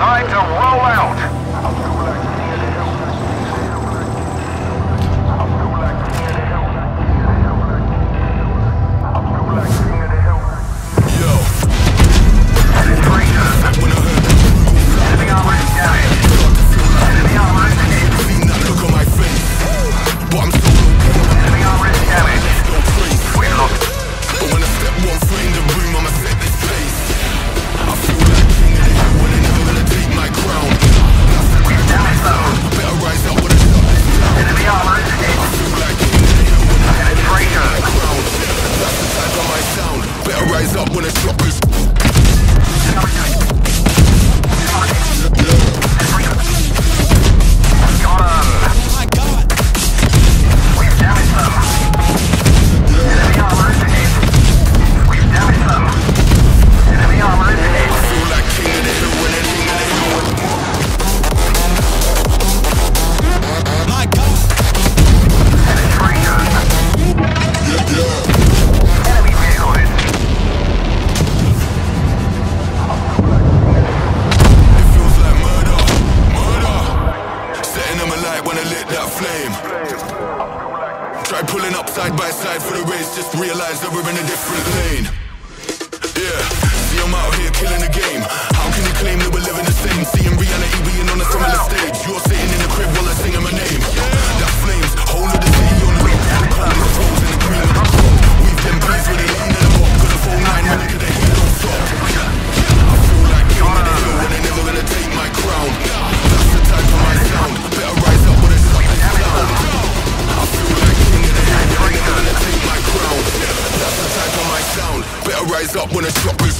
time to roll out. when it's floppers. Side by side for the race, just realize that we're in a different lane. Yeah, see I'm out here killing the game. How rise up when I drop with